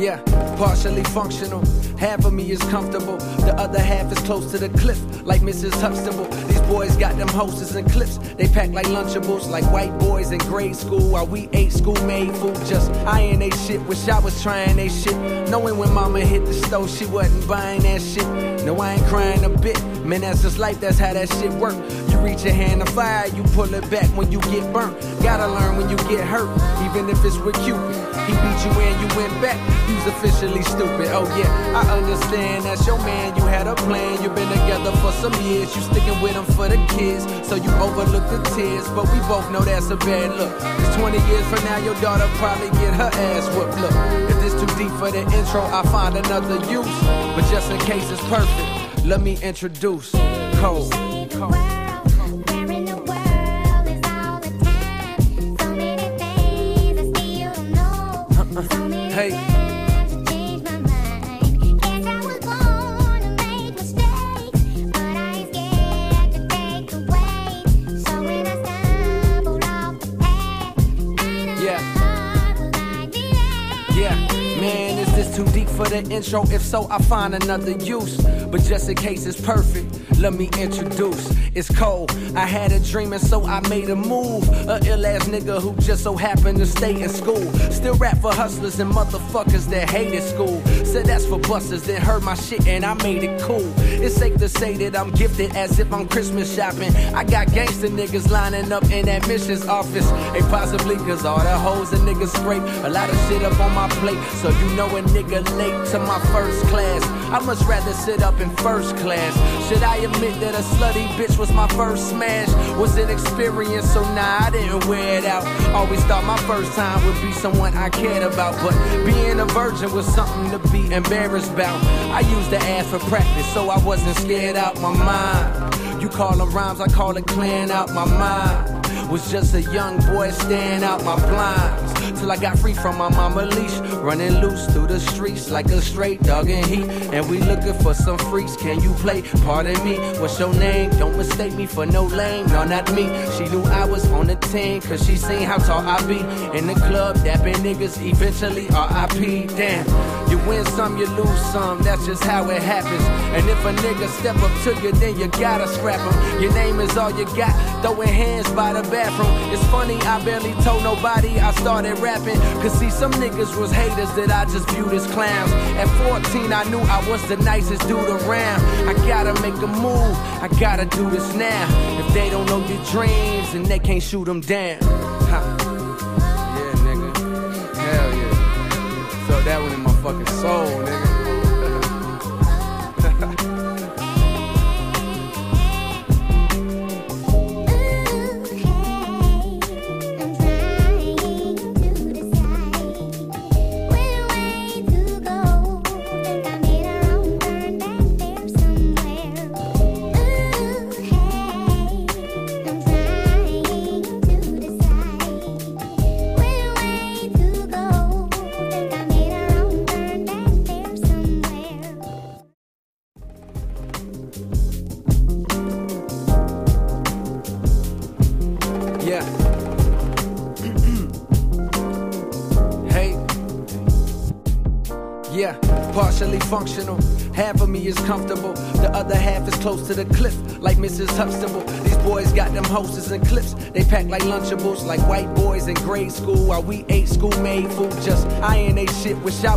Yeah, partially functional. Half of me is comfortable, the other half is close to the cliff, like Mrs. Huxtable. These boys got them hostess and clips, they pack like Lunchables, like white boys in grade school while we ate school made food. Just eyeing they shit, wish I was trying they shit. Knowing when mama hit the stove, she wasn't buying that shit. No, I ain't crying a bit. Man, that's just life, that's how that shit work. You reach your hand to fire, you pull it back when you get burnt. Gotta learn when you get hurt, even if it's with Cupid. He beat you and you went back, you's officially stupid. Oh yeah, I understand that's your man, you had a plan. You've been together for some years, you sticking with him for the kids. So you overlook the tears, but we both know that's a bad look. Cause 20 years from now, your daughter probably get her ass whooped. Look, if this too deep for the intro, I find another use. But just in case it's perfect, let me introduce Cole. Cole. Hey. This too deep for the intro? If so, I find another use. But just in case it's perfect, let me introduce. It's cold. I had a dream and so I made a move. A ill ass nigga who just so happened to stay in school. Still rap for hustlers and motherfuckers that hated school. Said that's for busters that heard my shit and I made it cool. It's safe to say that I'm gifted as if I'm Christmas shopping. I got gangster niggas lining up in admissions office. Hey, possibly cause all the hoes and niggas scrape a lot of shit up on my plate. So you know a nigga late to my first class. I much rather sit up in first class. Should I admit that a slutty bitch was my first smash? Was an experience, so nah, I didn't wear it out. Always thought my first time would be someone I cared about. But being a virgin was something to be embarrassed about. I used the ass for practice, so I wasn't scared out my mind. You call them rhymes, I call it clearing out my mind. Was just a young boy staying out my blinds. Till I got free from my mama leash. Running loose through the streets like a straight dog in heat. And we looking for some freaks. Can you play? Pardon me, what's your name? Don't mistake me for no lame. No, not me. She knew I was on the team. Cause she seen how tall I be. In the club, dapping niggas. Eventually, RIP. Damn. You win some, you lose some. That's just how it happens. And if a nigga step up to you, then you gotta scrap him. Your name is all you got. Throwing hands by the bathroom. It's funny, I barely told nobody I started rapping. Cause see, some niggas was haters that I just viewed as clowns. At 14, I knew I was the nicest dude around. I gotta make a move, I gotta do this now. If they don't know your dreams, then they can't shoot them down. Ha. Yeah, nigga. Hell yeah. Felt that one in my fucking soul, nigga. Yeah, partially functional. Half of me is comfortable. The other half is close to the cliff, like Mrs. Huxtable. These boys got them hostess and clips. They pack like Lunchables, like white boys in grade school while we ate school made food. Just eyeing they shit, wish I